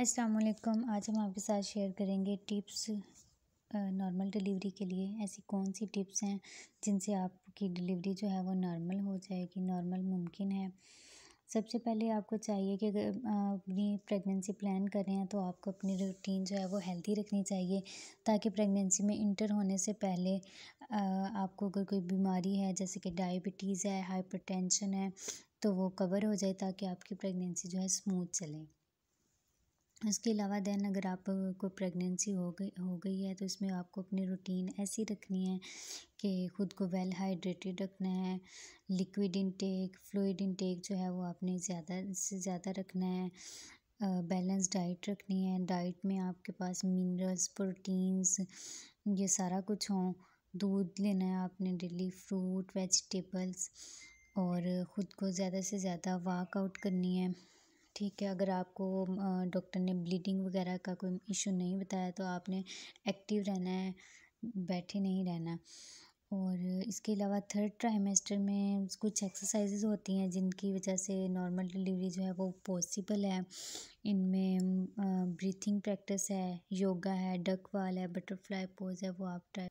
अस्सलाम वालेकुम आज हम आपके साथ शेयर करेंगे टिप्स नॉर्मल डिलीवरी के लिए। ऐसी कौन सी टिप्स हैं जिनसे आपकी डिलीवरी जो है वो नॉर्मल हो जाएगी नॉर्मल मुमकिन है? सबसे पहले आपको चाहिए कि अगर अपनी प्रेगनेंसी प्लान कर रहे हैं तो आपको अपनी रूटीन जो है वो हेल्दी रखनी चाहिए, ताकि प्रेगनेंसी में इंटर होने से पहले आपको अगर कोई बीमारी है, जैसे कि डायबिटीज़ है हाइपरटेंशन है तो वो कवर हो जाए ताकि आपकी प्रेगनेंसी जो है स्मूथ चले। इसके अलावा दैन अगर आप को प्रेगनेंसी हो गई हो गई है तो इसमें आपको अपनी रूटीन ऐसी रखनी है कि ख़ुद को वेल हाइड्रेटेड रखना है लिक्विड इनटेक फ्लूइड इनटेक जो है वो आपने ज़्यादा से ज़्यादा रखना है बैलेंस डाइट रखनी है डाइट में आपके पास मिनरल्स प्रोटीन्स ये सारा कुछ हों, दूध लेना है आपने डेली फ्रूट वेजिटेबल्स और ख़ुद को ज़्यादा से ज़्यादा वर्कआउट करनी है। ठीक है, अगर आपको डॉक्टर ने ब्लीडिंग वगैरह का कोई इशू नहीं बताया तो आपने एक्टिव रहना है, बैठे नहीं रहना। और इसके अलावा थर्ड ट्राइमेस्टर में कुछ एक्सरसाइजेज होती हैं, जिनकी वजह से नॉर्मल डिलीवरी जो है वो पॉसिबल है। इनमें ब्रीथिंग प्रैक्टिस है, योगा है, डक वाल है, बटरफ्लाई पोज है, वो आप ट्राई